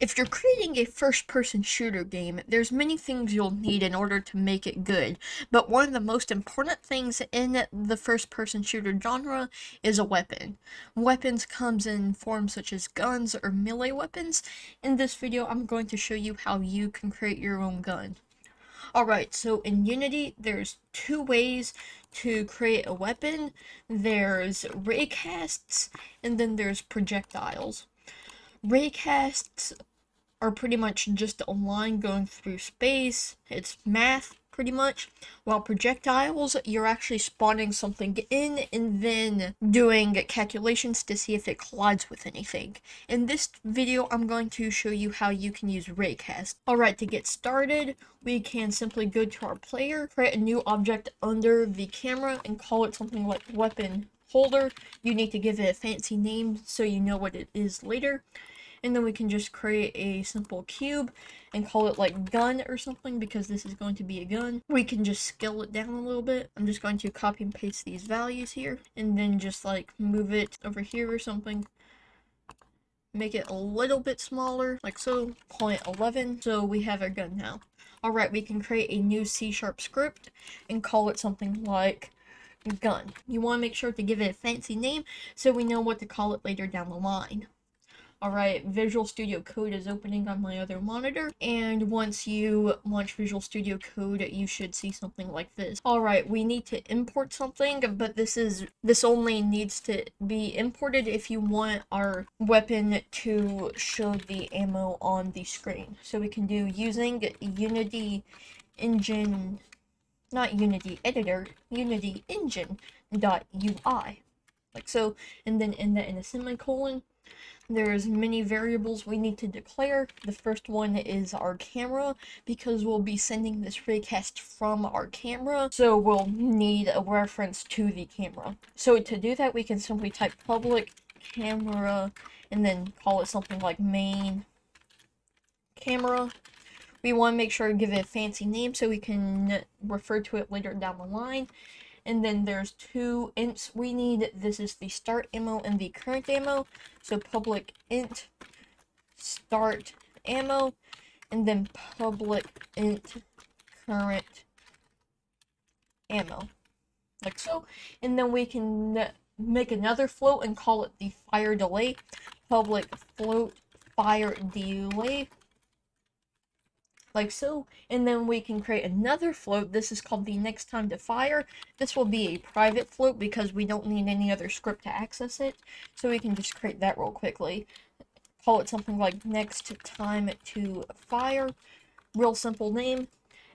If you're creating a first-person shooter game, there's many things you'll need in order to make it good, but one of the most important things in the first-person shooter genre is a weapon. Weapons comes in forms such as guns or melee weapons. In this video, I'm going to show you how you can create your own gun. Alright, so in Unity, there's two ways to create a weapon. There's raycasts, and then there's projectiles. Raycasts are pretty much just a line going through space. It's math, pretty much. While projectiles, you're actually spawning something in and then doing calculations to see if it collides with anything. In this video, I'm going to show you how you can use raycast. Alright, to get started, we can simply go to our player, create a new object under the camera, and call it something like weapon holder. You need to give it a fancy name so you know what it is later and then we can just create a simple cube and call it like gun or something because this is going to be a gun. We can just scale it down a little bit. I'm just going to copy and paste these values here and then just like move it over here or something. Make it a little bit smaller, like so, call it 11, so we have our gun now. Alright, we can create a new C-sharp script and call it something like gun. You want to make sure to give it a fancy name so we know what to call it later down the line. Alright, Visual Studio Code is opening on my other monitor, and once you launch Visual Studio Code, you should see something like this. Alright, we need to import something, but this is this only needs to be imported if you want our weapon to show the ammo on the screen. So we can do using Unity Engine, not Unity Editor, Unity Engine UI. Like so, and then in the in a semicolon, there's many variables we need to declare. The first one is our camera because we'll be sending this raycast from our camera. So we'll need a reference to the camera. So to do that, we can simply type public camera and then call it something like main camera. We want to make sure to give it a fancy name so we can refer to it later down the line and then there's two ints we need. This is the start ammo and the current ammo. So public int start ammo, and then public int current ammo. Like so. And then we can make another float and call it the fire delay. Public float fire delay like so. And then we can create another float. This is called the next time to fire. This will be a private float because we don't need any other script to access it. So we can just create that real quickly. Call it something like next time to fire. Real simple name.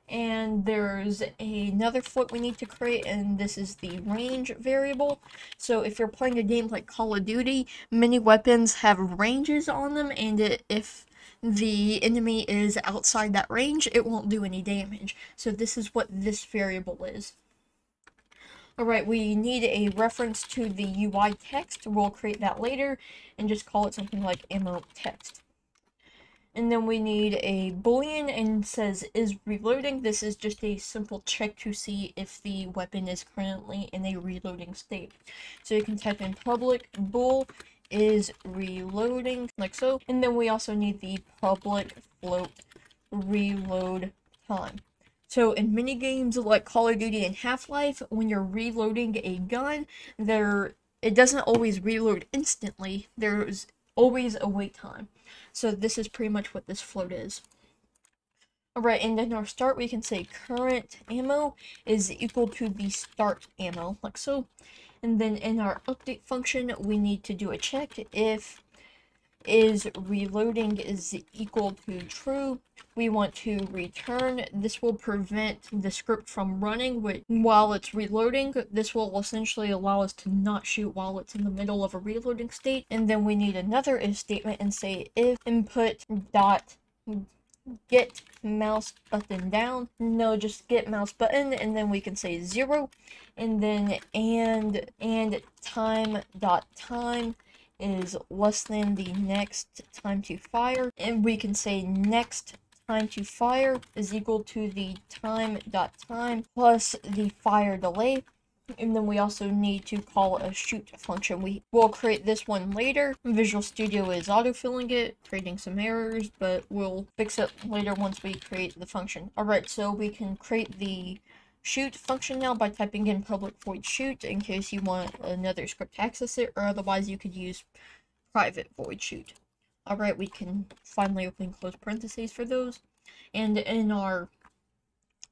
And there's another float we need to create, and this is the range variable. So if you're playing a game like Call of Duty, many weapons have ranges on them, and it, if the enemy is outside that range, it won't do any damage. So this is what this variable is. Alright, we need a reference to the UI text. We'll create that later and just call it something like ammo text. And then we need a boolean and says is reloading. This is just a simple check to see if the weapon is currently in a reloading state. So you can type in public bool is reloading, like so. And then we also need the public float reload time. So in many games like Call of Duty and Half-Life, when you're reloading a gun, there it doesn't always reload instantly. There's always a wait time. So this is pretty much what this float is. Alright, and in our start, we can say current ammo is equal to the start ammo, like so. And then in our update function, we need to do a check if is reloading is equal to true. We want to return. This will prevent the script from running while it's reloading. This will essentially allow us to not shoot while it's in the middle of a reloading state. And then we need another if statement and say if input dot get mouse button down. No, just get mouse button, and then we can say zero, and then and and time dot time is less than the next time to fire, and we can say next time to fire is equal to the time dot time plus the fire delay and then we also need to call a shoot function. We will create this one later. Visual Studio is autofilling it, creating some errors, but we'll fix it later once we create the function. Alright, so we can create the shoot function now by typing in public void shoot in case you want another script to access it, or otherwise you could use private void shoot. Alright, we can finally open close parentheses for those. And in our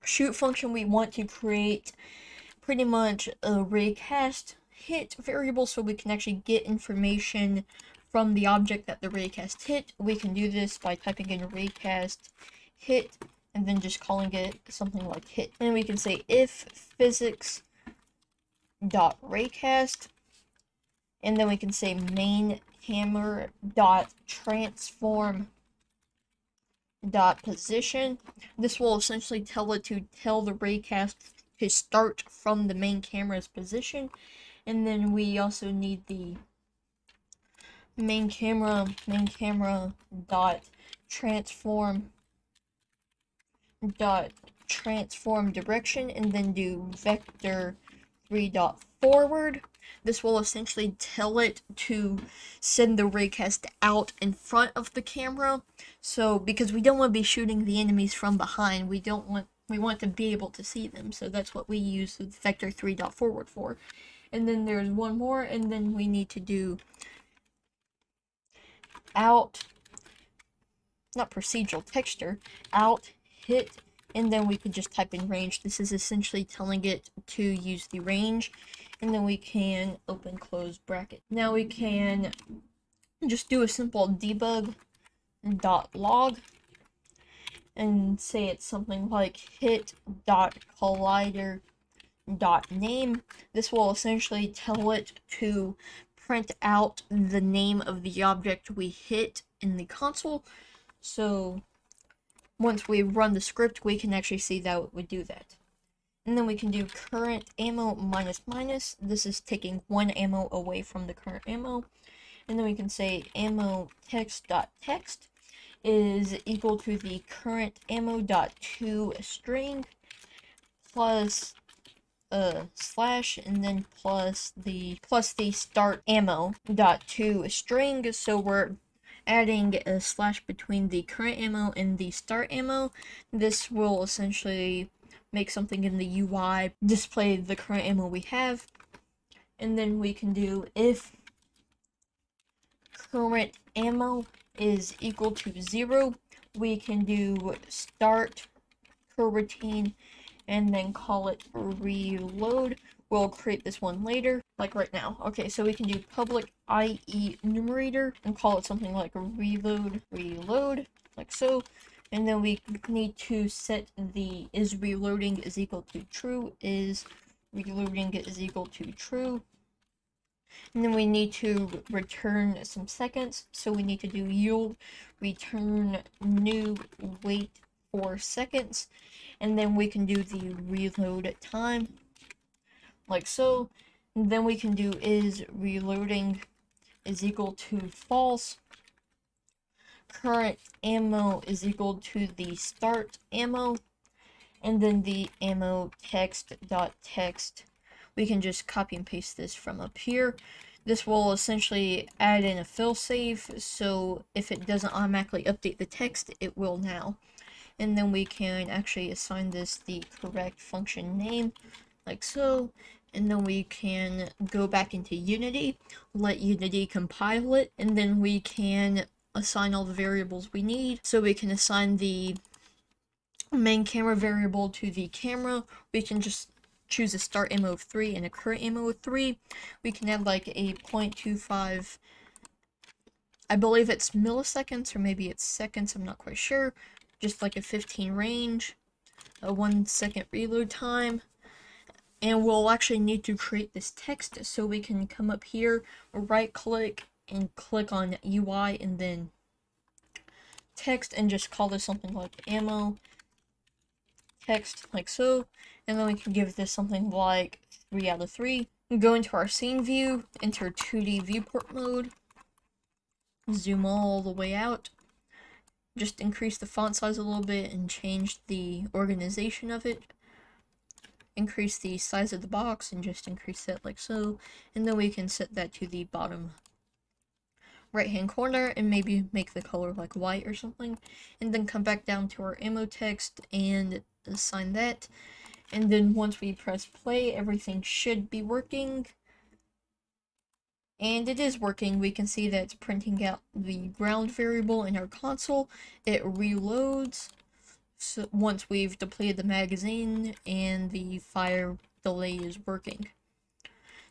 shoot function, we want to create pretty much a raycast hit variable so we can actually get information from the object that the raycast hit. We can do this by typing in raycast hit and then just calling it something like hit. And we can say if physics dot raycast and then we can say main camera dot transform dot position. This will essentially tell it to tell the raycast to start from the main camera's position. And then we also need the main camera, main camera dot transform dot transform direction and then do vector 3 dot forward this will essentially tell it to send the raycast out in front of the camera. So, because we don't want to be shooting the enemies from behind, we don't want we want to be able to see them. So that's what we use the vector 3 dot forward for. And then there's one more, and then we need to do out, not procedural, texture, out, hit, and then we could just type in range. This is essentially telling it to use the range and then we can open close bracket. Now we can just do a simple debug dot log and say it's something like hit dot collider dot name. This will essentially tell it to print out the name of the object we hit in the console. So once we run the script, we can actually see that it would do that. And then we can do current ammo minus minus. This is taking one ammo away from the current ammo. And then we can say ammo text dot text is equal to the current ammo dot to string plus uh slash and then plus the plus the start ammo dot to string so we're adding a slash between the current ammo and the start ammo this will essentially make something in the UI, display the current ammo we have, and then we can do if current ammo is equal to zero, we can do start coroutine and then call it reload. We'll create this one later, like right now. Okay, so we can do public IEnumerator and call it something like reload, reload, like so. And then we need to set the is reloading is equal to true is reloading is equal to true. And then we need to return some seconds so we need to do yield return new wait for seconds. And then we can do the reload time like so and then we can do is reloading is equal to false. Current ammo is equal to the start ammo. And then the ammo text dot text. We can just copy and paste this from up here. This will essentially add in a failsafe so if it doesn't automatically update the text it will now. And then we can actually assign this the correct function name like so and then we can go back into Unity, let Unity compile it, and then we can assign all the variables we need. So we can assign the main camera variable to the camera. We can just choose a start ammo of 3 and a current ammo of 3. We can add like a 0.25, I believe it's milliseconds or maybe it's seconds, I'm not quite sure. Just like a 15 range, a 1 second reload time. And we'll actually need to create this text so we can come up here, right click, and click on UI and then text and just call this something like ammo text like so. And then we can give this something like 3 out of 3 go into our scene view enter 2d viewport mode zoom all the way out. Just increase the font size a little bit and change the organization of it increase the size of the box and just increase that like so. And then we can set that to the bottom right hand corner and maybe make the color like white or something. And then come back down to our ammo text and assign that. And then once we press play, everything should be working. And it is working. We can see that it's printing out the ground variable in our console. It reloads so once we've depleted the magazine and the fire delay is working.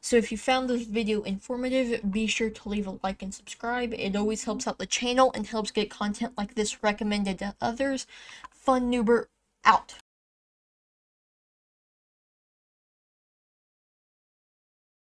So if you found this video informative, be sure to leave a like and subscribe. It always helps out the channel and helps get content like this recommended to others. Fun Noober out.